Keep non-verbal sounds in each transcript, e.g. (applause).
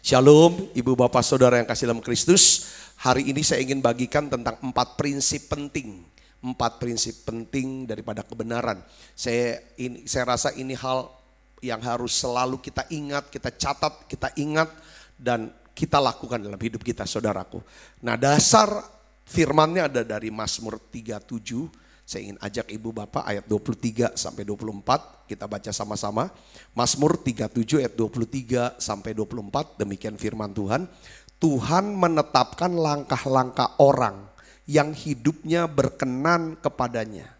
Shalom, Ibu Bapak Saudara yang kasih dalam Kristus. Hari ini saya ingin bagikan tentang empat prinsip penting. Empat prinsip penting daripada kebenaran. Saya ini saya rasa ini hal yang harus selalu kita ingat, kita catat, kita ingat dan kita lakukan dalam hidup kita saudaraku. Nah dasar firmannya ada dari Mazmur 37 saya ingin ajak ibu bapak ayat 23 sampai 24 kita baca sama-sama. Mazmur 37 ayat 23 sampai 24 demikian firman Tuhan. Tuhan menetapkan langkah-langkah orang yang hidupnya berkenan kepadanya.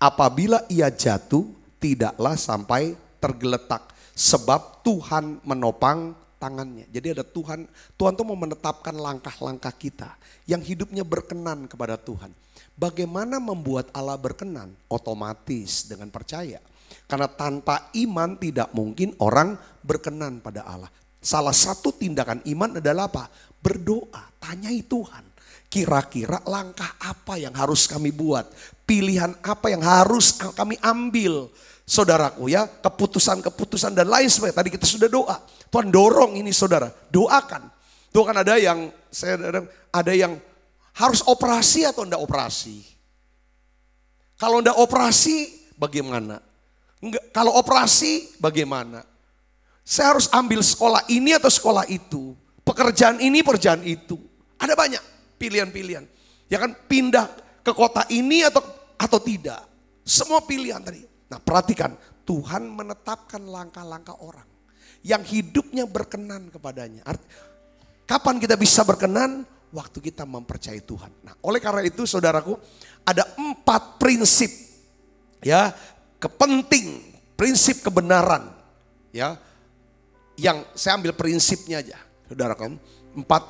Apabila ia jatuh tidaklah sampai tergeletak sebab Tuhan menopang tangannya. Jadi ada Tuhan, Tuhan tuh mau menetapkan langkah-langkah kita yang hidupnya berkenan kepada Tuhan. Bagaimana membuat Allah berkenan? Otomatis dengan percaya. Karena tanpa iman tidak mungkin orang berkenan pada Allah. Salah satu tindakan iman adalah apa? Berdoa, tanyai Tuhan. Kira-kira langkah apa yang harus kami buat? Pilihan apa yang harus kami ambil? Saudaraku ya, keputusan-keputusan dan lain sebagainya. Tadi kita sudah doa. Tuhan dorong ini saudara, doakan. Doakan ada yang, saya ada yang harus operasi atau enggak operasi? Kalau enggak operasi, bagaimana? Enggak, kalau operasi, bagaimana? Saya harus ambil sekolah ini atau sekolah itu. Pekerjaan ini, pekerjaan itu. Ada banyak pilihan-pilihan. Ya kan pindah ke kota ini atau atau tidak. Semua pilihan tadi. Nah perhatikan, Tuhan menetapkan langkah-langkah orang. Yang hidupnya berkenan kepadanya. Kapan kita bisa berkenan? Waktu kita mempercayai Tuhan. Nah, oleh karena itu saudaraku, ada empat prinsip ya, kepenting, prinsip kebenaran ya. Yang saya ambil prinsipnya aja, saudaraku. Empat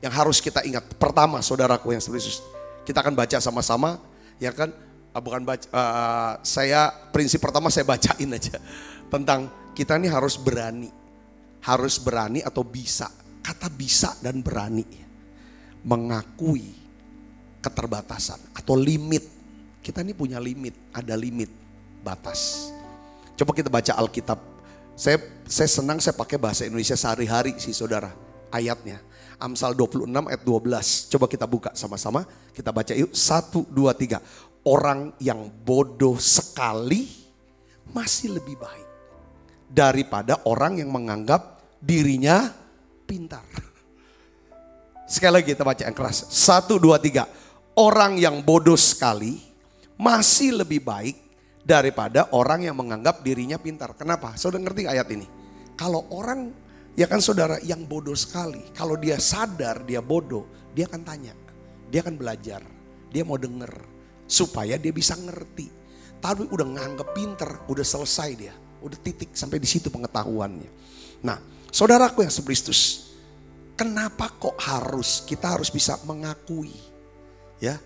yang harus kita ingat. Pertama, saudaraku yang serius, kita akan baca sama-sama, ya kan? Ah, bukan baca, uh, saya prinsip pertama saya bacain aja (laughs) tentang kita ini harus berani, harus berani atau bisa. Kata bisa dan berani mengakui keterbatasan atau limit. Kita ini punya limit, ada limit, batas. Coba kita baca Alkitab. Saya saya senang saya pakai bahasa Indonesia sehari-hari sih saudara. Ayatnya. Amsal 26 ayat 12. Coba kita buka sama-sama. Kita baca yuk. Satu, dua, tiga. Orang yang bodoh sekali masih lebih baik. Daripada orang yang menganggap dirinya pintar. Sekali lagi kita baca yang keras. Satu, dua, tiga. Orang yang bodoh sekali masih lebih baik daripada orang yang menganggap dirinya pintar. Kenapa? Saudara ngerti ayat ini? Kalau orang, ya kan saudara yang bodoh sekali. Kalau dia sadar dia bodoh, dia akan tanya. Dia akan belajar. Dia mau denger. Supaya dia bisa ngerti. Tapi udah nganggep pinter, udah selesai dia. Udah titik sampai di situ pengetahuannya. Nah, saudaraku yang sebristus, Kenapa kok harus kita harus bisa mengakui ya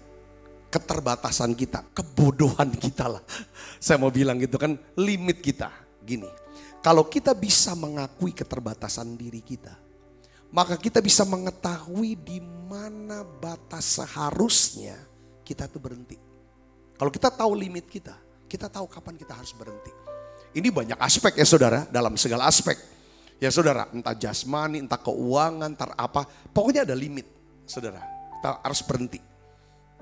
keterbatasan kita, kebodohan kita lah. (laughs) Saya mau bilang gitu kan, limit kita. Gini, kalau kita bisa mengakui keterbatasan diri kita, maka kita bisa mengetahui di mana batas seharusnya kita tuh berhenti. Kalau kita tahu limit kita, kita tahu kapan kita harus berhenti. Ini banyak aspek ya saudara, dalam segala aspek. Ya saudara, entah jasmani, entah keuangan, entah apa. Pokoknya ada limit, saudara. Kita harus berhenti.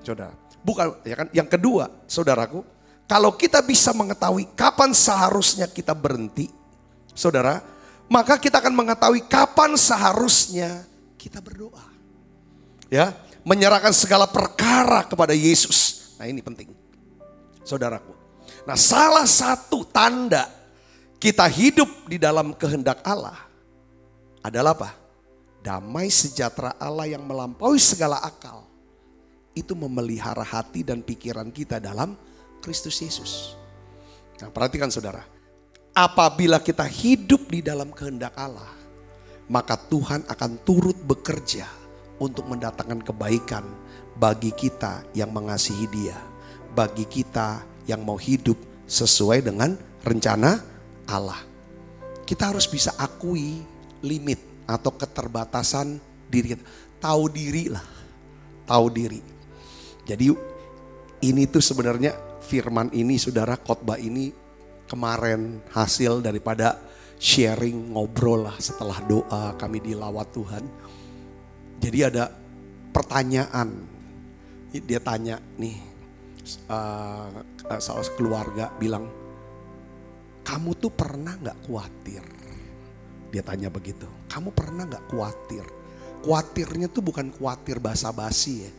Saudara, bukan ya kan? Yang kedua, saudaraku, kalau kita bisa mengetahui kapan seharusnya kita berhenti, saudara, maka kita akan mengetahui kapan seharusnya kita berdoa. Ya, menyerahkan segala perkara kepada Yesus. Nah, ini penting. Saudaraku. Nah, salah satu tanda kita hidup di dalam kehendak Allah adalah apa? Damai sejahtera Allah yang melampaui segala akal. Itu memelihara hati dan pikiran kita dalam Kristus Yesus. Nah perhatikan saudara. Apabila kita hidup di dalam kehendak Allah. Maka Tuhan akan turut bekerja untuk mendatangkan kebaikan bagi kita yang mengasihi dia. Bagi kita yang mau hidup sesuai dengan rencana Allah. Kita harus bisa akui limit atau keterbatasan diri kita. Tahu diri lah. Tahu diri. Jadi ini tuh sebenarnya firman ini saudara khotbah ini kemarin hasil daripada sharing, ngobrol lah setelah doa kami dilawat Tuhan. Jadi ada pertanyaan. Dia tanya nih, uh, salah keluarga bilang, kamu tuh pernah nggak khawatir? Dia tanya begitu, kamu pernah nggak khawatir? Khawatirnya tuh bukan khawatir basa-basi ya.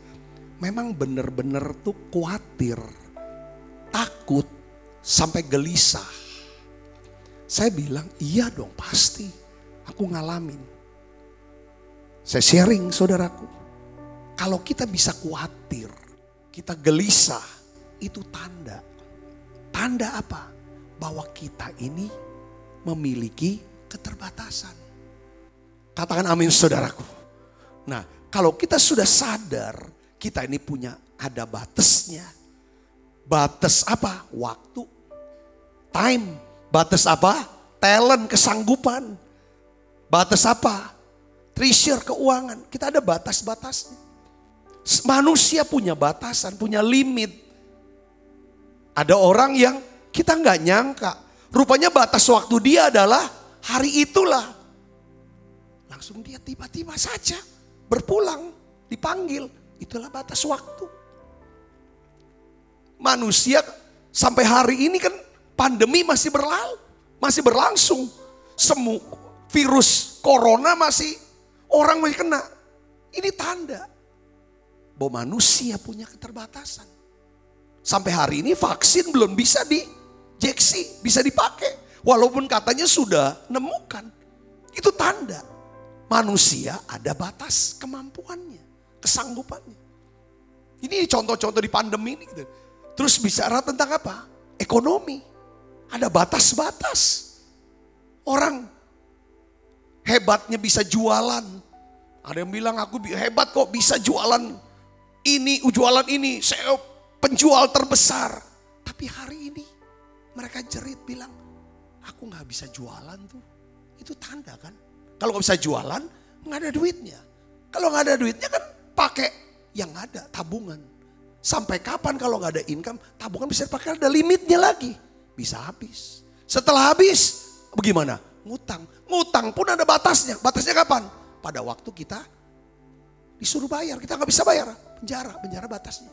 Memang bener-bener tuh khawatir, takut, sampai gelisah. Saya bilang, iya dong pasti. Aku ngalamin. Saya sharing saudaraku. Kalau kita bisa khawatir, kita gelisah, itu tanda. Tanda apa? Bahwa kita ini memiliki keterbatasan. Katakan amin saudaraku. Nah kalau kita sudah sadar, kita ini punya ada batasnya. Batas apa? Waktu. Time. Batas apa? Talent, kesanggupan. Batas apa? Treasure, keuangan. Kita ada batas-batasnya. Manusia punya batasan, punya limit. Ada orang yang kita nggak nyangka. Rupanya batas waktu dia adalah hari itulah. Langsung dia tiba-tiba saja berpulang, dipanggil. Itulah batas waktu manusia sampai hari ini kan pandemi masih berlalu, masih berlangsung. Semua virus corona masih orang masih kena. Ini tanda bahwa manusia punya keterbatasan. Sampai hari ini vaksin belum bisa dijeksi, bisa dipakai. Walaupun katanya sudah nemukan. Itu tanda manusia ada batas kemampuannya, kesanggupannya. Ini contoh-contoh di pandemi ini. Gitu. Terus bicara tentang apa? Ekonomi. Ada batas-batas. Orang hebatnya bisa jualan. Ada yang bilang aku hebat kok bisa jualan ini, jualan ini. Saya penjual terbesar. Tapi hari ini mereka jerit bilang, aku nggak bisa jualan tuh. Itu tanda kan. Kalau nggak bisa jualan, nggak ada duitnya. Kalau nggak ada duitnya kan pakai yang ada, tabungan. Sampai kapan kalau nggak ada income, tabungan bisa dipakai ada limitnya lagi. Bisa habis. Setelah habis, bagaimana? Ngutang. Ngutang pun ada batasnya. Batasnya kapan? Pada waktu kita disuruh bayar. Kita nggak bisa bayar. Penjara, penjara batasnya.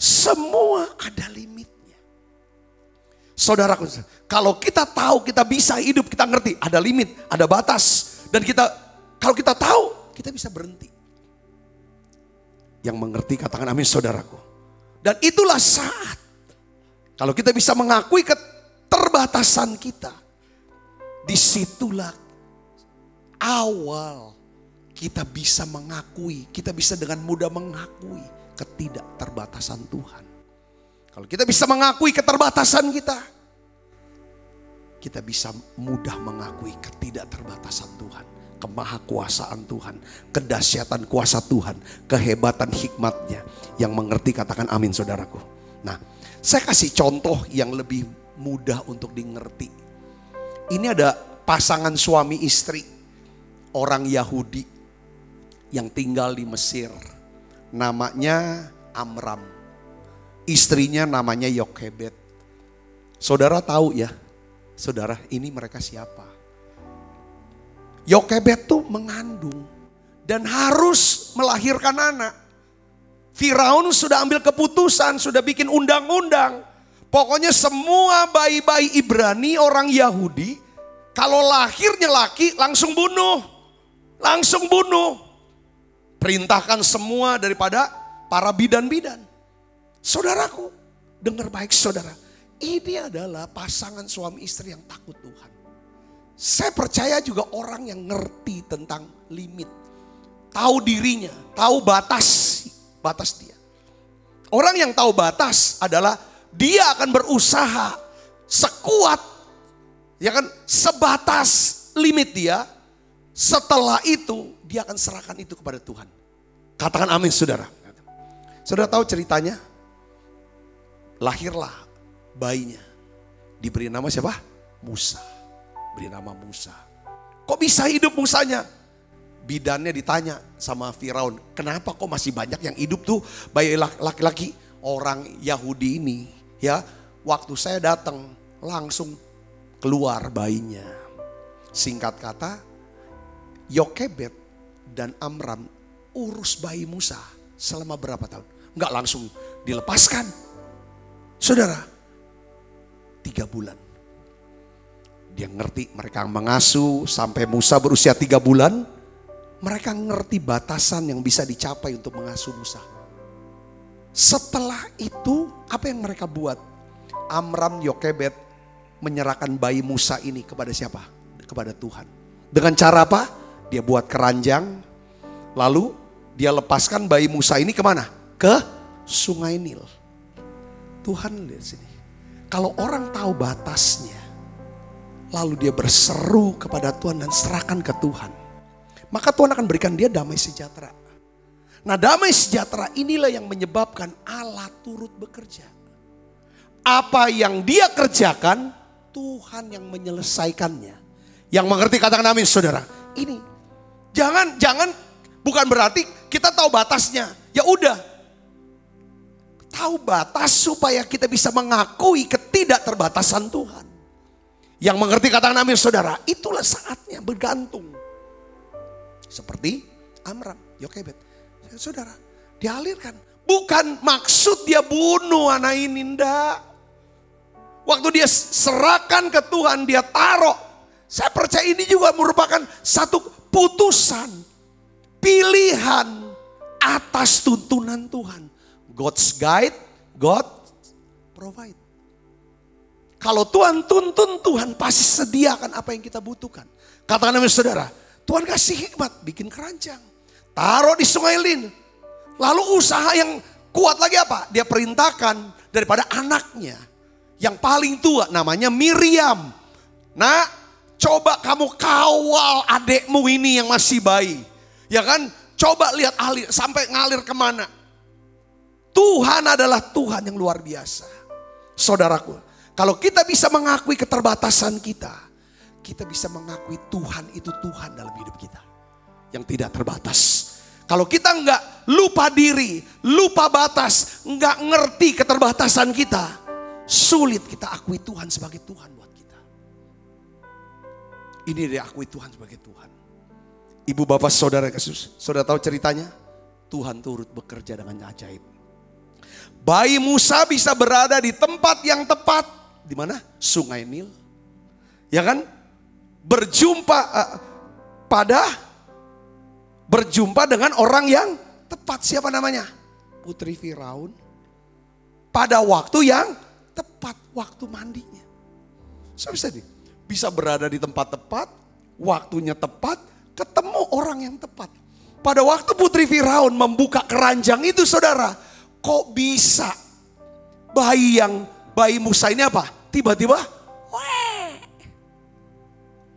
Semua ada limitnya. Saudaraku, kalau kita tahu kita bisa hidup, kita ngerti ada limit, ada batas. Dan kita, kalau kita tahu, kita bisa berhenti. Yang mengerti katakan amin saudaraku. Dan itulah saat kalau kita bisa mengakui keterbatasan kita. Di situlah awal kita bisa mengakui, kita bisa dengan mudah mengakui ketidakterbatasan Tuhan. Kalau kita bisa mengakui keterbatasan kita, kita bisa mudah mengakui ketidakterbatasan Tuhan kemahakuasaan Tuhan, kedahsyatan kuasa Tuhan, kehebatan hikmatnya yang mengerti katakan amin saudaraku. Nah, saya kasih contoh yang lebih mudah untuk dimengerti. Ini ada pasangan suami istri, orang Yahudi yang tinggal di Mesir. Namanya Amram. Istrinya namanya Yokebet. Saudara tahu ya, saudara ini mereka siapa? Yokebet tuh mengandung dan harus melahirkan anak. Firaun sudah ambil keputusan, sudah bikin undang-undang. Pokoknya semua bayi-bayi Ibrani orang Yahudi, kalau lahirnya laki langsung bunuh. Langsung bunuh. Perintahkan semua daripada para bidan-bidan. Saudaraku, dengar baik saudara. Ini adalah pasangan suami istri yang takut Tuhan. Saya percaya juga orang yang ngerti tentang limit. Tahu dirinya, tahu batas, batas dia. Orang yang tahu batas adalah dia akan berusaha sekuat, ya kan, sebatas limit dia. Setelah itu dia akan serahkan itu kepada Tuhan. Katakan amin saudara. Saudara tahu ceritanya? Lahirlah bayinya. Diberi nama siapa? Musa beri nama Musa. Kok bisa hidup Musanya? Bidannya ditanya sama Firaun, kenapa kok masih banyak yang hidup tuh bayi laki-laki orang Yahudi ini ya waktu saya datang langsung keluar bayinya. Singkat kata, Yokebet dan Amram urus bayi Musa selama berapa tahun? Enggak langsung dilepaskan. Saudara, tiga bulan. Dia ngerti mereka mengasuh sampai Musa berusia tiga bulan. Mereka ngerti batasan yang bisa dicapai untuk mengasuh Musa. Setelah itu apa yang mereka buat? Amram Yokebet menyerahkan bayi Musa ini kepada siapa? Kepada Tuhan. Dengan cara apa? Dia buat keranjang. Lalu dia lepaskan bayi Musa ini ke mana? Ke sungai Nil. Tuhan lihat sini. Kalau orang tahu batasnya. Lalu dia berseru kepada Tuhan dan serahkan ke Tuhan. Maka Tuhan akan berikan dia damai sejahtera. Nah damai sejahtera inilah yang menyebabkan Allah turut bekerja. Apa yang dia kerjakan, Tuhan yang menyelesaikannya. Yang mengerti katakan amin saudara. Ini jangan jangan bukan berarti kita tahu batasnya. Ya udah. Tahu batas supaya kita bisa mengakui ketidakterbatasan Tuhan. Yang mengerti katakan amin saudara, itulah saatnya bergantung. Seperti Amram, Yokebet. Saudara, dialirkan. Bukan maksud dia bunuh anak ini, ndak. Waktu dia serahkan ke Tuhan, dia taruh. Saya percaya ini juga merupakan satu putusan, pilihan atas tuntunan Tuhan. God's guide, God provide. Kalau Tuhan tuntun, Tuhan pasti sediakan apa yang kita butuhkan. Katakan nama saudara, Tuhan kasih hikmat, bikin keranjang. Taruh di sungai Lin. Lalu usaha yang kuat lagi apa? Dia perintahkan daripada anaknya. Yang paling tua namanya Miriam. Nah coba kamu kawal adekmu ini yang masih bayi. Ya kan? Coba lihat alir sampai ngalir ke mana. Tuhan adalah Tuhan yang luar biasa. Saudaraku, kalau kita bisa mengakui keterbatasan kita, kita bisa mengakui Tuhan itu Tuhan dalam hidup kita yang tidak terbatas. Kalau kita nggak lupa diri, lupa batas, nggak ngerti keterbatasan kita, sulit kita akui Tuhan sebagai Tuhan buat kita. Ini diakui Tuhan sebagai Tuhan. Ibu bapak saudara Yesus, saudara tahu ceritanya? Tuhan turut bekerja dengan ajaib. Bayi Musa bisa berada di tempat yang tepat. Di mana? Sungai Nil. Ya kan? Berjumpa uh, pada berjumpa dengan orang yang tepat. Siapa namanya? Putri Firaun. Pada waktu yang tepat, waktu mandinya. Saya bisa nih, bisa berada di tempat tepat, waktunya tepat, ketemu orang yang tepat. Pada waktu Putri Firaun membuka keranjang itu saudara, kok bisa bayi yang bayi Musa ini apa? Tiba-tiba,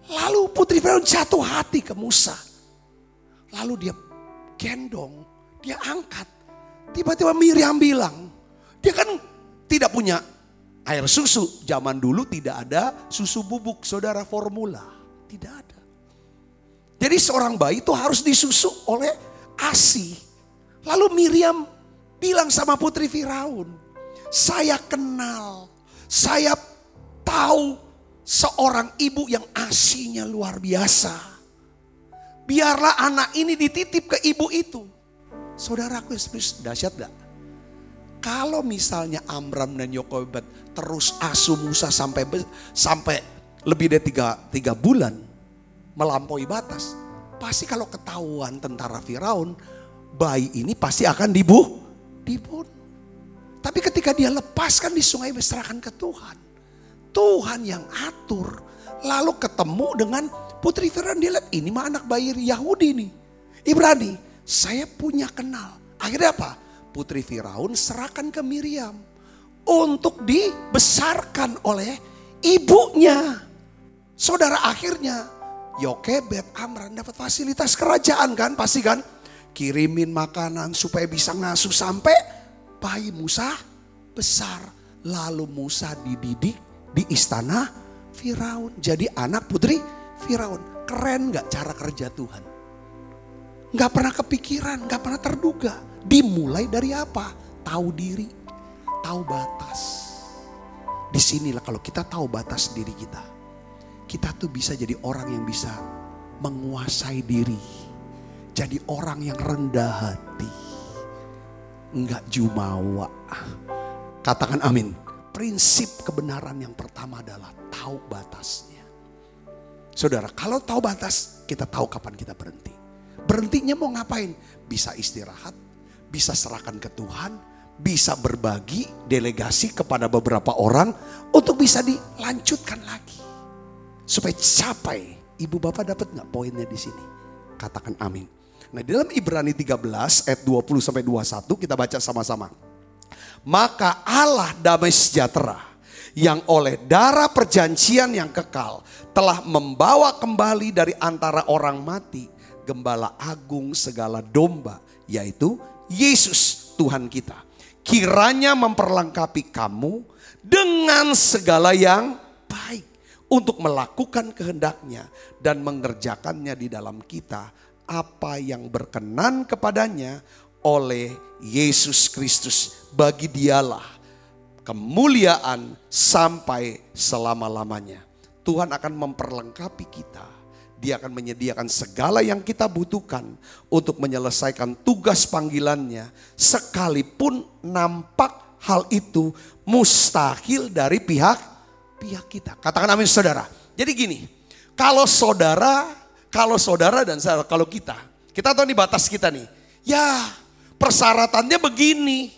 Lalu Putri Firaun jatuh hati ke Musa. Lalu dia gendong, dia angkat. Tiba-tiba Miriam bilang, dia kan tidak punya air susu. Zaman dulu tidak ada susu bubuk, saudara formula. Tidak ada. Jadi seorang bayi itu harus disusu oleh ASI. Lalu Miriam bilang sama putri Firaun, saya kenal, saya tahu seorang ibu yang asinya luar biasa biarlah anak ini dititip ke ibu itu. Saudaraku Yesus dahsyat gak? Kalau misalnya Amram dan Yokobet terus asuh Musa sampai sampai lebih dari tiga, tiga bulan melampaui batas. Pasti kalau ketahuan tentara Firaun, bayi ini pasti akan dibuh, dibunuh. Tapi ketika dia lepaskan di sungai berserahkan ke Tuhan. Tuhan yang atur. Lalu ketemu dengan Putri Firaun dia lihat ini mah anak bayi Yahudi nih. Ibrani, saya punya kenal. Akhirnya apa? Putri Firaun serahkan ke Miriam untuk dibesarkan oleh ibunya. Saudara akhirnya Yokebet Amran dapat fasilitas kerajaan kan pasti kan. Kirimin makanan supaya bisa ngasuh sampai bayi Musa besar. Lalu Musa dididik di istana Firaun. Jadi anak putri Firaun. Keren gak cara kerja Tuhan? Gak pernah kepikiran, gak pernah terduga. Dimulai dari apa? Tahu diri, tahu batas. Di sinilah kalau kita tahu batas diri kita. kita tuh bisa jadi orang yang bisa menguasai diri. Jadi orang yang rendah hati. Enggak jumawa. Katakan amin. Prinsip kebenaran yang pertama adalah tahu batasnya. Saudara, kalau tahu batas, kita tahu kapan kita berhenti. Berhentinya mau ngapain? Bisa istirahat, bisa serahkan ke Tuhan, bisa berbagi delegasi kepada beberapa orang untuk bisa dilanjutkan lagi. Supaya capai. Ibu bapak dapat nggak poinnya di sini? Katakan amin. Nah di dalam Ibrani 13 ayat 20 sampai 21 kita baca sama-sama. Maka Allah damai sejahtera yang oleh darah perjanjian yang kekal telah membawa kembali dari antara orang mati gembala agung segala domba yaitu Yesus Tuhan kita. Kiranya memperlengkapi kamu dengan segala yang baik untuk melakukan kehendaknya dan mengerjakannya di dalam kita apa yang berkenan kepadanya oleh Yesus Kristus. Bagi dialah kemuliaan sampai selama-lamanya. Tuhan akan memperlengkapi kita. Dia akan menyediakan segala yang kita butuhkan untuk menyelesaikan tugas panggilannya. Sekalipun nampak hal itu mustahil dari pihak pihak kita. Katakan amin saudara. Jadi gini, kalau saudara, kalau saudara dan saudara, kalau kita, kita tahu di batas kita nih. Ya persyaratannya begini,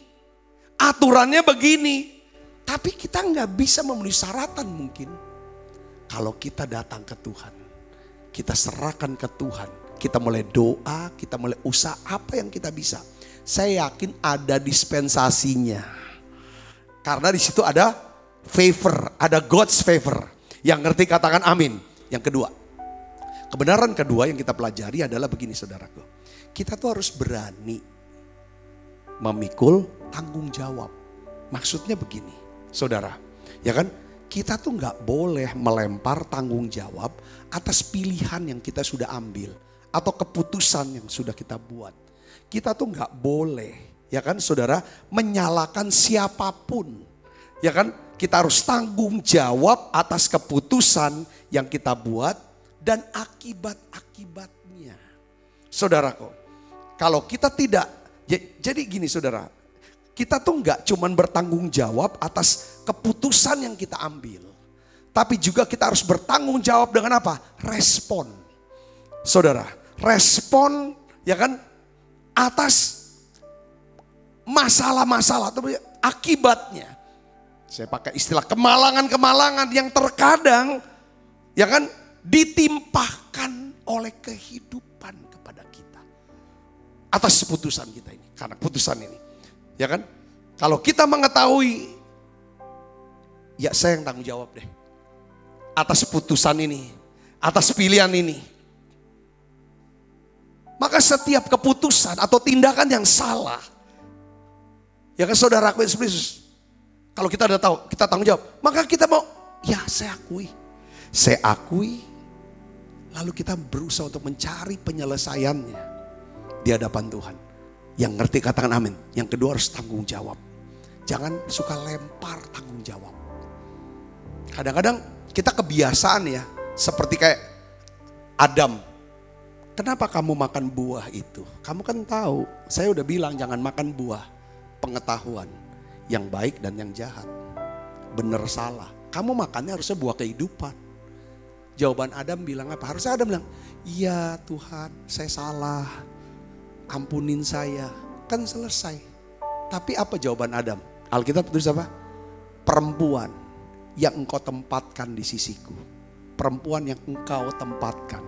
aturannya begini. Tapi kita nggak bisa memenuhi syaratan mungkin. Kalau kita datang ke Tuhan, kita serahkan ke Tuhan. Kita mulai doa, kita mulai usaha apa yang kita bisa. Saya yakin ada dispensasinya. Karena di situ ada favor, ada God's favor. Yang ngerti katakan amin. Yang kedua, kebenaran kedua yang kita pelajari adalah begini saudaraku. Kita tuh harus berani memikul tanggung jawab. Maksudnya begini, saudara, ya kan? Kita tuh nggak boleh melempar tanggung jawab atas pilihan yang kita sudah ambil atau keputusan yang sudah kita buat. Kita tuh nggak boleh, ya kan, saudara, menyalahkan siapa pun, ya kan? Kita harus tanggung jawab atas keputusan yang kita buat dan akibat-akibatnya. Saudaraku, kalau kita tidak jadi gini saudara, kita tuh nggak cuman bertanggung jawab atas keputusan yang kita ambil. Tapi juga kita harus bertanggung jawab dengan apa? Respon. Saudara, respon ya kan atas masalah-masalah atau akibatnya. Saya pakai istilah kemalangan-kemalangan yang terkadang ya kan ditimpahkan oleh kehidupan kepada kita. Atas keputusan kita ini, karena keputusan ini. Ya kan? Kalau kita mengetahui, ya saya yang tanggung jawab deh. Atas putusan ini, atas pilihan ini. Maka setiap keputusan atau tindakan yang salah, ya kan saudaraku Yesus, kalau kita udah tahu, kita tanggung jawab, maka kita mau, ya saya akui. Saya akui, lalu kita berusaha untuk mencari penyelesaiannya di hadapan Tuhan. Yang ngerti katakan amin. Yang kedua harus tanggung jawab. Jangan suka lempar tanggung jawab. Kadang-kadang kita kebiasaan ya. Seperti kayak Adam. Kenapa kamu makan buah itu? Kamu kan tahu, saya udah bilang jangan makan buah pengetahuan. Yang baik dan yang jahat. Bener salah. Kamu makannya harusnya buah kehidupan. Jawaban Adam bilang apa? Harusnya Adam bilang, iya Tuhan saya salah ampunin saya. Kan selesai. Tapi apa jawaban Adam? Alkitab tulis apa? Perempuan yang engkau tempatkan di sisiku. Perempuan yang engkau tempatkan.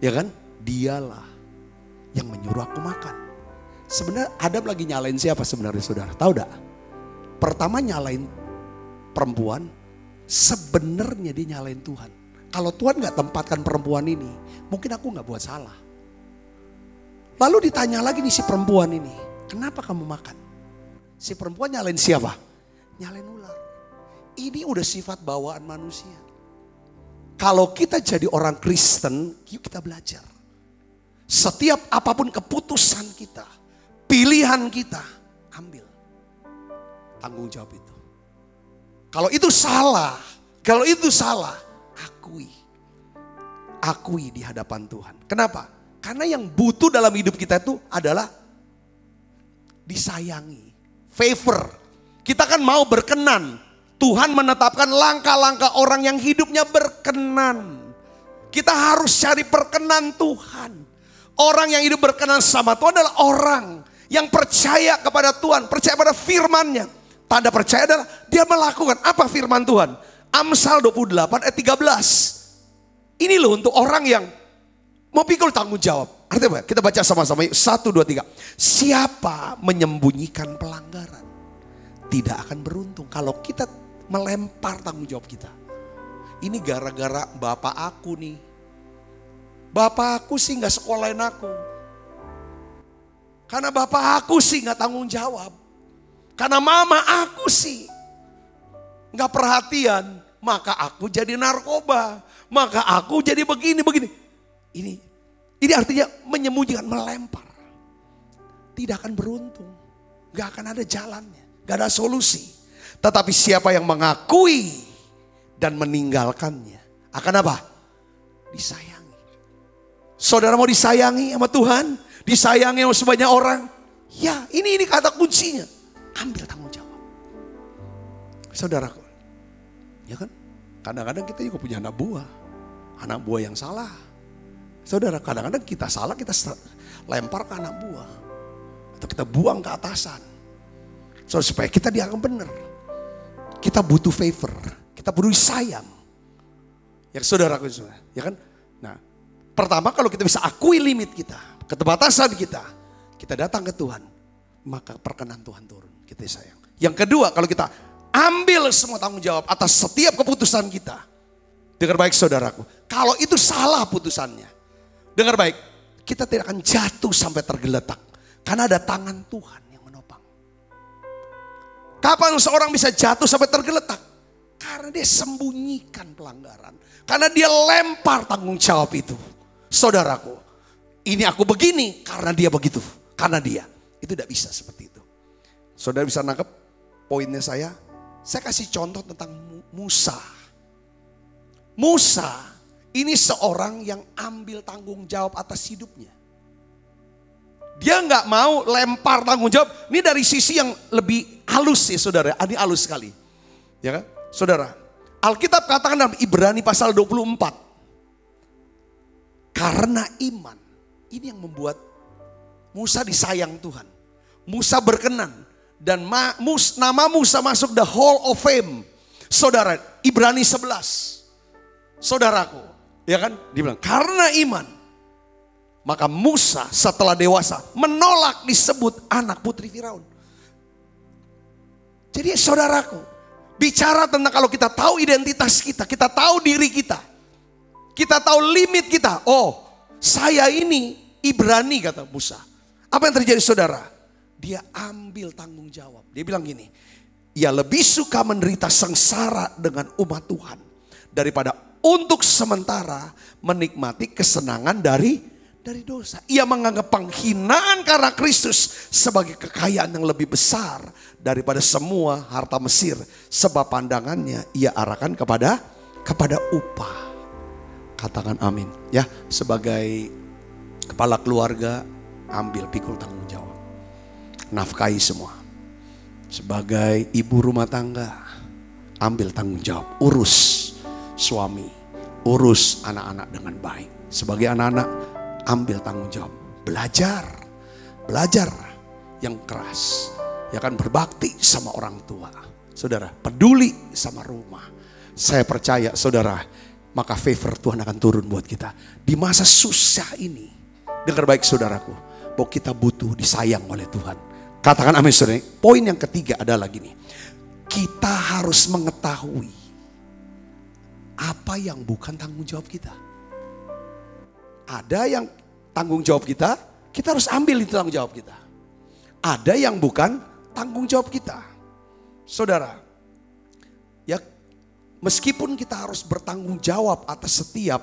Ya kan? Dialah yang menyuruh aku makan. Sebenarnya Adam lagi nyalain siapa sebenarnya saudara? Tahu gak? Pertama nyalain perempuan, sebenarnya dia nyalain Tuhan. Kalau Tuhan gak tempatkan perempuan ini, mungkin aku gak buat salah. Lalu ditanya lagi nih si perempuan ini, kenapa kamu makan? Si perempuan nyalain siapa? Nyalain ular. Ini udah sifat bawaan manusia. Kalau kita jadi orang Kristen, yuk kita belajar. Setiap apa pun keputusan kita, pilihan kita, ambil. Tanggung jawab itu. Kalau itu salah, kalau itu salah, akui. Akui di hadapan Tuhan. Kenapa? Karena yang butuh dalam hidup kita itu adalah disayangi. Favor. Kita kan mau berkenan. Tuhan menetapkan langkah-langkah orang yang hidupnya berkenan. Kita harus cari perkenan Tuhan. Orang yang hidup berkenan sama Tuhan adalah orang yang percaya kepada Tuhan, percaya pada firman-Nya. Tanda percaya adalah dia melakukan apa firman Tuhan. Amsal 28 ayat 13. Ini loh untuk orang yang mau pikul tanggung jawab. Artinya apa? Kita baca sama-sama. Satu, dua, tiga. Siapa menyembunyikan pelanggaran tidak akan beruntung. Kalau kita melempar tanggung jawab kita. Ini gara-gara bapak aku nih. Bapak aku sih nggak sekolahin aku. Karena bapak aku sih nggak tanggung jawab. Karena mama aku sih nggak perhatian. Maka aku jadi narkoba. Maka aku jadi begini begini. Ini ini artinya menyembunyikan, melempar. Tidak akan beruntung. Gak akan ada jalannya. Gak ada solusi. Tetapi siapa yang mengakui dan meninggalkannya. Akan apa? Disayangi. Saudara mau disayangi sama Tuhan? Disayangi sama sebanyak orang? Ya ini ini kata kuncinya. Ambil tanggung jawab. Saudaraku. Ya kan? Kadang-kadang kita juga punya anak buah. Anak buah yang salah. Saudara, kadang-kadang kita salah, kita lempar ke anak buah. Atau kita buang ke atasan. So, supaya kita dianggap benar. Kita butuh favor. Kita butuh sayang. Ya saudara, ya kan? Nah, pertama kalau kita bisa akui limit kita, keterbatasan kita, kita datang ke Tuhan, maka perkenan Tuhan turun. Kita sayang. Yang kedua, kalau kita ambil semua tanggung jawab atas setiap keputusan kita. Dengar baik saudaraku, kalau itu salah putusannya, Dengar baik, kita tidak akan jatuh sampai tergeletak. Karena ada tangan Tuhan yang menopang. Kapan seorang bisa jatuh sampai tergeletak? Karena dia sembunyikan pelanggaran. Karena dia lempar tanggung jawab itu. Saudaraku, ini aku begini karena dia begitu. Karena dia. Itu tidak bisa seperti itu. Saudara bisa nangkep poinnya saya? Saya kasih contoh tentang Musa. Musa ini seorang yang ambil tanggung jawab atas hidupnya. Dia nggak mau lempar tanggung jawab. Ini dari sisi yang lebih halus ya saudara. Ini halus sekali. Ya kan? Saudara, Alkitab katakan dalam Ibrani pasal 24. Karena iman. Ini yang membuat Musa disayang Tuhan. Musa berkenan. Dan nama Musa masuk the hall of fame. Saudara, Ibrani 11. Saudaraku, Ya kan? Dia bilang, karena iman. Maka Musa setelah dewasa menolak disebut anak putri Firaun. Jadi saudaraku, bicara tentang kalau kita tahu identitas kita, kita tahu diri kita. Kita tahu limit kita. Oh, saya ini Ibrani kata Musa. Apa yang terjadi saudara? Dia ambil tanggung jawab. Dia bilang gini, ia lebih suka menderita sengsara dengan umat Tuhan daripada untuk sementara menikmati kesenangan dari dari dosa. Ia menganggap penghinaan karena Kristus sebagai kekayaan yang lebih besar daripada semua harta Mesir sebab pandangannya ia arahkan kepada kepada upah. Katakan amin. Ya, sebagai kepala keluarga ambil pikul tanggung jawab. Nafkahi semua. Sebagai ibu rumah tangga ambil tanggung jawab, urus suami, urus anak-anak dengan baik. Sebagai anak-anak, ambil tanggung jawab. Belajar, belajar yang keras. Ya kan berbakti sama orang tua. Saudara, peduli sama rumah. Saya percaya saudara, maka favor Tuhan akan turun buat kita. Di masa susah ini, dengar baik saudaraku, bahwa kita butuh disayang oleh Tuhan. Katakan amin saudara. Poin yang ketiga adalah gini. Kita harus mengetahui apa yang bukan tanggung jawab kita. Ada yang tanggung jawab kita, kita harus ambil itu tanggung jawab kita. Ada yang bukan tanggung jawab kita. Saudara, ya meskipun kita harus bertanggung jawab atas setiap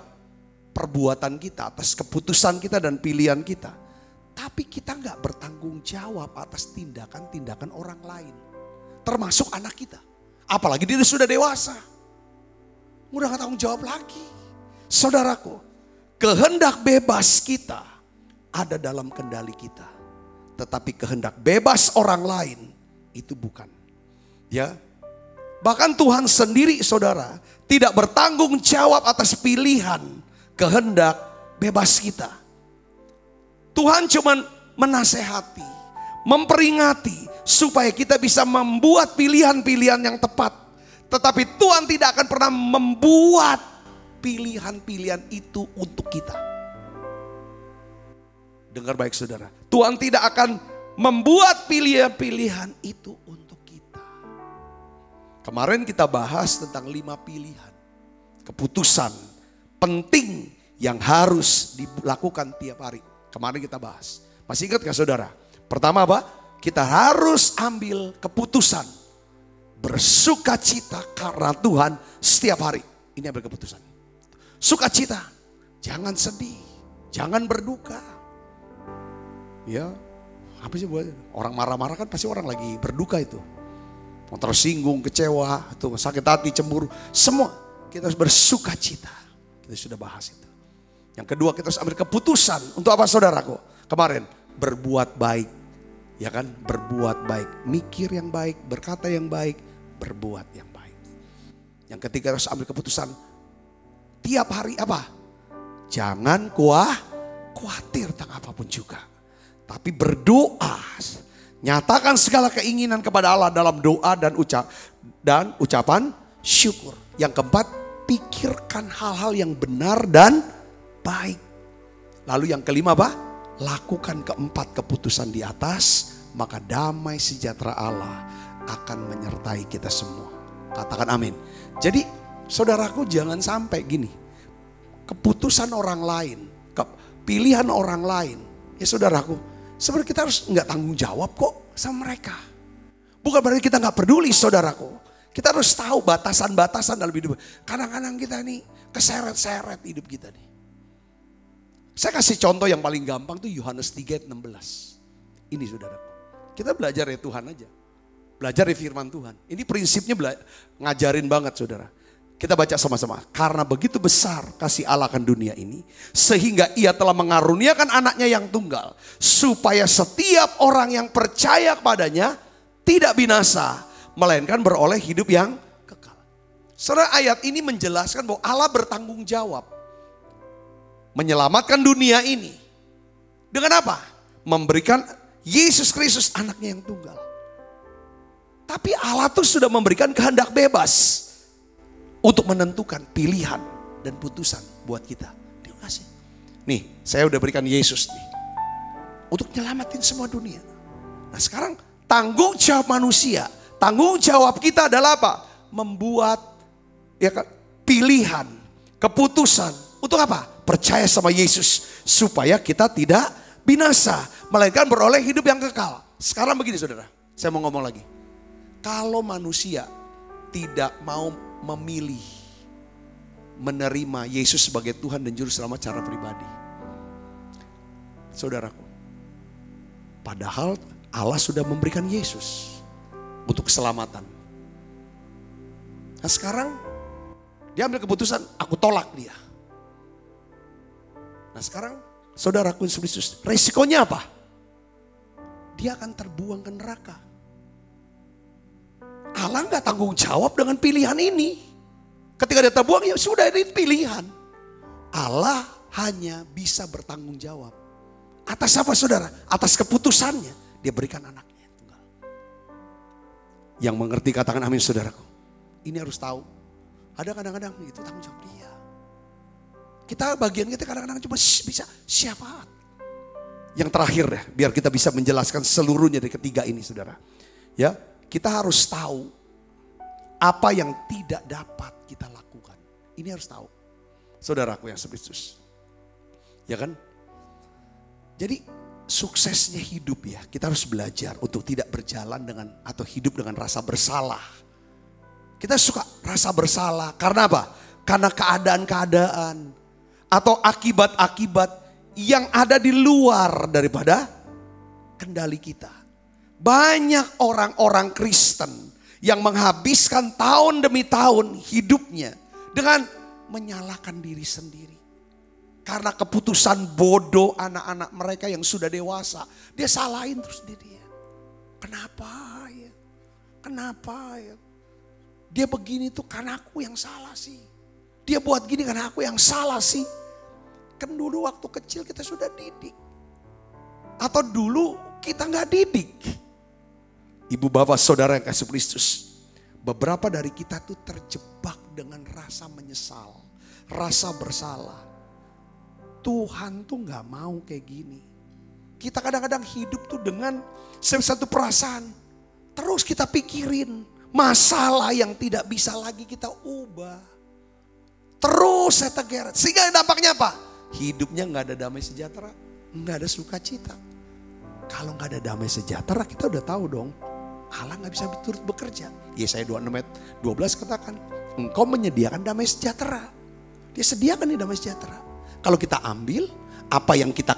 perbuatan kita, atas keputusan kita dan pilihan kita. Tapi kita nggak bertanggung jawab atas tindakan-tindakan orang lain. Termasuk anak kita. Apalagi dia sudah dewasa udah gak tanggung jawab lagi. Saudaraku, kehendak bebas kita ada dalam kendali kita. Tetapi kehendak bebas orang lain itu bukan. Ya. Bahkan Tuhan sendiri saudara tidak bertanggung jawab atas pilihan kehendak bebas kita. Tuhan cuma menasehati, memperingati supaya kita bisa membuat pilihan-pilihan yang tepat. Tetapi Tuhan tidak akan pernah membuat pilihan-pilihan itu untuk kita. Dengar baik saudara, Tuhan tidak akan membuat pilihan-pilihan itu untuk kita. Kemarin kita bahas tentang lima pilihan, keputusan penting yang harus dilakukan tiap hari. Kemarin kita bahas. Masih ingat gak saudara? Pertama apa? Kita harus ambil keputusan. Bersuka cita karena Tuhan setiap hari. Ini ambil keputusan. Sukacita. Jangan sedih. Jangan berduka. Ya, apa sih buat orang marah-marah kan pasti orang lagi berduka itu. Mau tersinggung, kecewa, atau sakit hati, cemburu, semua kita harus bersuka cita. Kita sudah bahas itu. Yang kedua kita harus ambil keputusan untuk apa saudaraku? Kemarin berbuat baik. Ya kan? Berbuat baik. Mikir yang baik, berkata yang baik, berbuat yang baik. Yang ketiga harus ambil keputusan. Tiap hari apa? Jangan kuah, khawatir tentang apa pun juga. Tapi berdoa. Nyatakan segala keinginan kepada Allah dalam doa dan ucap dan ucapan syukur. Yang keempat, pikirkan hal-hal yang benar dan baik. Lalu yang kelima apa? Lakukan keempat keputusan di atas, maka damai sejahtera Allah akan menyertai kita semua. Katakan amin. Jadi saudaraku jangan sampai gini. Keputusan orang lain, pilihan orang lain. Ya saudaraku, sebenarnya kita harus nggak tanggung jawab kok sama mereka. Bukan berarti kita nggak peduli saudaraku. Kita harus tahu batasan-batasan dalam hidup. Kadang-kadang kita nih keseret-seret hidup kita nih. Saya kasih contoh yang paling gampang tuh Yohanes 3 16. Ini saudara. Kita belajar ya Tuhan aja. Belajar ya firman Tuhan. Ini prinsipnya ngajarin banget saudara. Kita baca sama-sama. Karena begitu besar kasih Allah akan dunia ini. Sehingga ia telah mengaruniakan anaknya yang tunggal. Supaya setiap orang yang percaya kepadanya tidak binasa. Melainkan beroleh hidup yang kekal. Saudara ayat ini menjelaskan bahwa Allah bertanggung jawab menyelamatkan dunia ini. Dengan apa? Memberikan Yesus Kristus anaknya yang tunggal. Tapi Allah tuh sudah memberikan kehendak bebas untuk menentukan pilihan dan putusan buat kita. Dia kasih. Nih, saya udah berikan Yesus nih. Untuk nyelamatin semua dunia. Nah sekarang tanggung jawab manusia, tanggung jawab kita adalah apa? Membuat ya kan, pilihan, keputusan. Untuk apa? Percaya sama Yesus supaya kita tidak binasa, melainkan beroleh hidup yang kekal. Sekarang begini saudara, saya mau ngomong lagi. Kalau manusia tidak mau memilih menerima Yesus sebagai Tuhan dan Juru Selamat cara pribadi. Saudaraku, padahal Allah sudah memberikan Yesus untuk keselamatan. Nah sekarang dia ambil keputusan, aku tolak dia. Nah sekarang saudaraku Yesus resikonya apa? Dia akan terbuang ke neraka. Allah nggak tanggung jawab dengan pilihan ini. Ketika dia terbuang ya sudah ini pilihan. Allah hanya bisa bertanggung jawab. Atas apa saudara? Atas keputusannya. Dia berikan anaknya tunggal. Yang mengerti katakan amin saudaraku. Ini harus tahu. Ada kadang-kadang itu tanggung jawab dia. Kita bagian kita kadang-kadang cuma bisa syafaat. Yang terakhir ya, biar kita bisa menjelaskan seluruhnya dari ketiga ini saudara. Ya, kita harus tahu apa yang tidak dapat kita lakukan. Ini harus tahu. Saudaraku yang sebistus. Ya kan? Jadi suksesnya hidup ya, kita harus belajar untuk tidak berjalan dengan atau hidup dengan rasa bersalah. Kita suka rasa bersalah karena apa? Karena keadaan-keadaan, atau akibat-akibat yang ada di luar daripada kendali kita. Banyak orang-orang Kristen yang menghabiskan tahun demi tahun hidupnya dengan menyalahkan diri sendiri. Karena keputusan bodoh anak-anak mereka yang sudah dewasa. Dia salahin terus dirinya. Kenapa ya? Kenapa ya? Dia begini tuh karena aku yang salah sih. Dia buat gini karena aku yang salah sih. Kan dulu waktu kecil kita sudah didik. Atau dulu kita nggak didik. Ibu bapak saudara yang kasih Kristus. Beberapa dari kita tuh terjebak dengan rasa menyesal. Rasa bersalah. Tuhan tuh nggak mau kayak gini. Kita kadang-kadang hidup tuh dengan satu perasaan. Terus kita pikirin masalah yang tidak bisa lagi kita ubah. Terus saya tegeret. Sehingga dampaknya apa? Hidupnya nggak ada damai sejahtera. nggak ada sukacita. Kalau nggak ada damai sejahtera kita udah tahu dong. Allah nggak bisa turut bekerja. Yesaya 26 ayat 12 katakan. Engkau menyediakan damai sejahtera. Dia sediakan nih damai sejahtera. Kalau kita ambil apa yang kita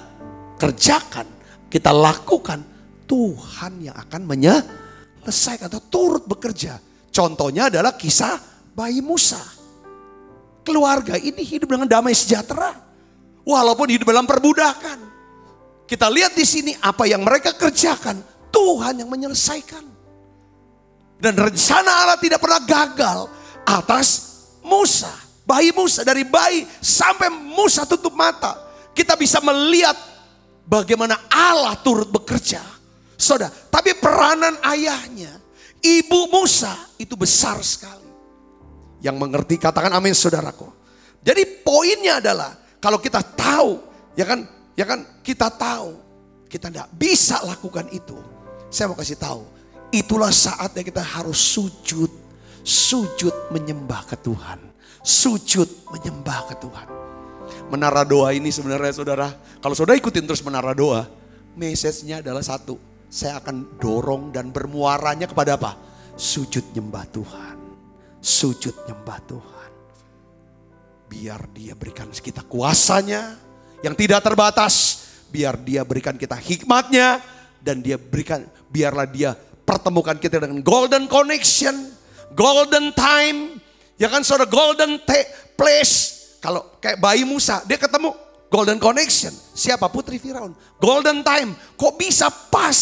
kerjakan, kita lakukan, Tuhan yang akan menyelesaikan atau turut bekerja. Contohnya adalah kisah bayi Musa. Keluarga ini hidup dengan damai sejahtera. Walaupun hidup dalam perbudakan. Kita lihat di sini apa yang mereka kerjakan, Tuhan yang menyelesaikan. Dan rencana Allah tidak pernah gagal atas Musa. Bayi Musa dari bayi sampai Musa tutup mata. Kita bisa melihat bagaimana Allah turut bekerja. Saudara, tapi peranan ayahnya, ibu Musa itu besar sekali. Yang mengerti katakan amin saudaraku. Jadi poinnya adalah kalau kita tahu, ya kan Ya kan kita tahu kita tidak bisa lakukan itu. Saya mau kasih tahu, itulah saatnya kita harus sujud, sujud menyembah ke Tuhan, sujud menyembah ke Tuhan. Menara doa ini sebenarnya saudara, kalau saudara ikutin terus menara doa, message-nya adalah satu, saya akan dorong dan bermuaranya kepada apa? Sujud nyembah Tuhan, sujud nyembah Tuhan. Biar dia berikan kita kuasanya, yang tidak terbatas. Biar dia berikan kita hikmatnya dan dia berikan biarlah dia pertemukan kita dengan golden connection, golden time, ya kan saudara golden place. Kalau kayak bayi Musa, dia ketemu golden connection. Siapa putri Firaun? Golden time. Kok bisa pas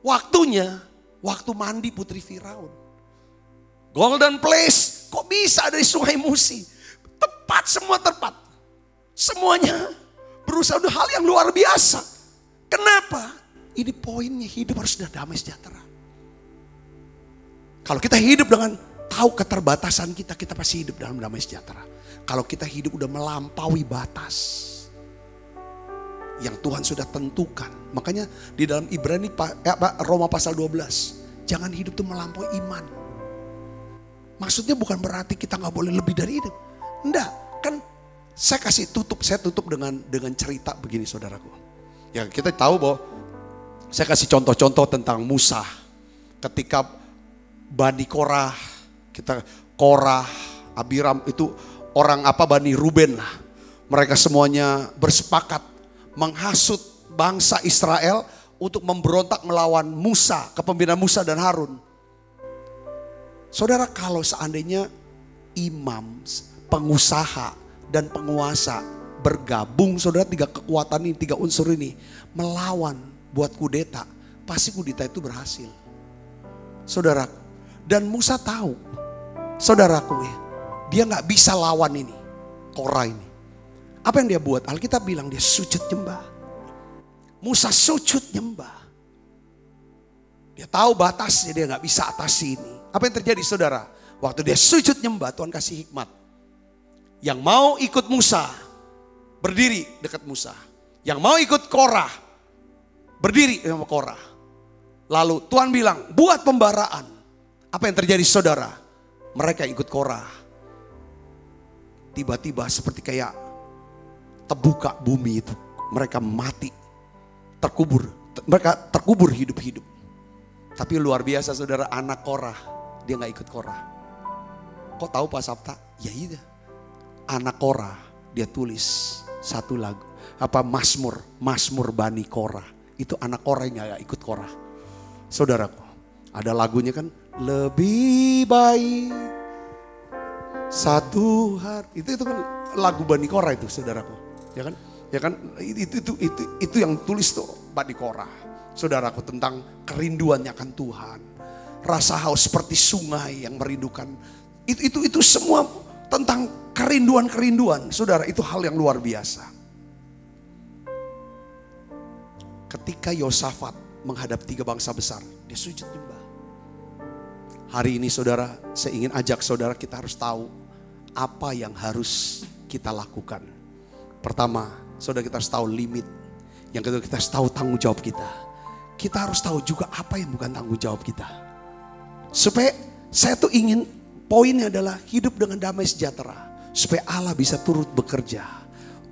waktunya? Waktu mandi putri Firaun. Golden place. Kok bisa dari sungai Musi? Tepat semua tepat. Semuanya berusaha untuk hal yang luar biasa. Kenapa? Ini poinnya hidup harus sudah damai sejahtera. Kalau kita hidup dengan tahu keterbatasan kita, kita pasti hidup dalam damai sejahtera. Kalau kita hidup udah melampaui batas yang Tuhan sudah tentukan. Makanya di dalam Ibrani eh, Roma pasal 12, jangan hidup itu melampaui iman. Maksudnya bukan berarti kita nggak boleh lebih dari itu. Enggak, kan saya kasih tutup, saya tutup dengan dengan cerita begini saudaraku. Ya kita tahu bahwa saya kasih contoh-contoh tentang Musa. Ketika Bani Korah, kita Korah, Abiram itu orang apa Bani Ruben lah. Mereka semuanya bersepakat menghasut bangsa Israel untuk memberontak melawan Musa, kepemimpinan Musa dan Harun. Saudara kalau seandainya imam, pengusaha, dan penguasa bergabung saudara tiga kekuatan ini, tiga unsur ini melawan buat kudeta, pasti kudeta itu berhasil. Saudara, dan Musa tahu, saudaraku ya, dia nggak bisa lawan ini, Kora ini. Apa yang dia buat? Alkitab bilang dia sujud nyembah. Musa sujud nyembah. Dia tahu batasnya dia nggak bisa atasi ini. Apa yang terjadi saudara? Waktu dia sujud nyembah Tuhan kasih hikmat yang mau ikut Musa, berdiri dekat Musa. Yang mau ikut Korah, berdiri sama Korah. Lalu Tuhan bilang, buat pembaraan. Apa yang terjadi saudara? Mereka ikut Korah. Tiba-tiba seperti kayak terbuka bumi itu. Mereka mati, terkubur. Mereka terkubur hidup-hidup. Tapi luar biasa saudara anak Korah, dia nggak ikut Korah. Kok tahu Pak Sabta? Ya iya. Anak Korah dia tulis satu lagu apa Masmur Masmur Bani Korah. Itu anak Korah yang gak ikut Korah. Saudaraku ada lagunya kan lebih baik Satu hari. Itu itu kan lagu Bani Kora itu saudaraku, ya kan? Ya kan? Itu itu itu itu yang tulis tuh Bani Kora, saudaraku tentang kerinduannya akan Tuhan, rasa haus seperti sungai yang merindukan. Itu itu itu semua tentang kerinduan-kerinduan, saudara itu hal yang luar biasa. Ketika Yosafat menghadap tiga bangsa besar, dia sujud nyembah. Hari ini saudara, saya ingin ajak saudara kita harus tahu apa yang harus kita lakukan. Pertama, saudara kita harus tahu limit. Yang kedua kita harus tahu tanggung jawab kita. Kita harus tahu juga apa yang bukan tanggung jawab kita. Supaya saya tuh ingin poinnya adalah hidup dengan damai sejahtera. Supaya Allah bisa turut bekerja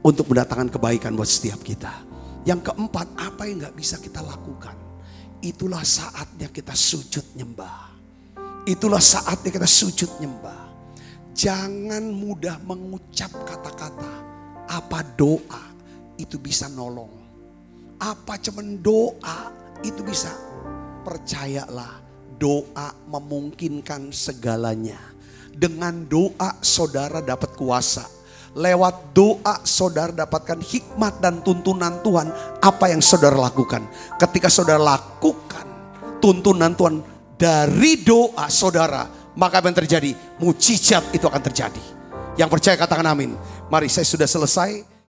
untuk mendatangkan kebaikan buat setiap kita. Yang keempat, apa yang gak bisa kita lakukan. Itulah saatnya kita sujud nyembah. Itulah saatnya kita sujud nyembah. Jangan mudah mengucap kata-kata. Apa doa itu bisa nolong. Apa cuman doa itu bisa. Percayalah doa memungkinkan segalanya. Dengan doa saudara dapat kuasa. Lewat doa saudara dapatkan hikmat dan tuntunan Tuhan. Apa yang saudara lakukan. Ketika saudara lakukan tuntunan Tuhan dari doa saudara maka apa yang terjadi? Mujizat itu akan terjadi. Yang percaya katakan amin. Mari saya sudah selesai.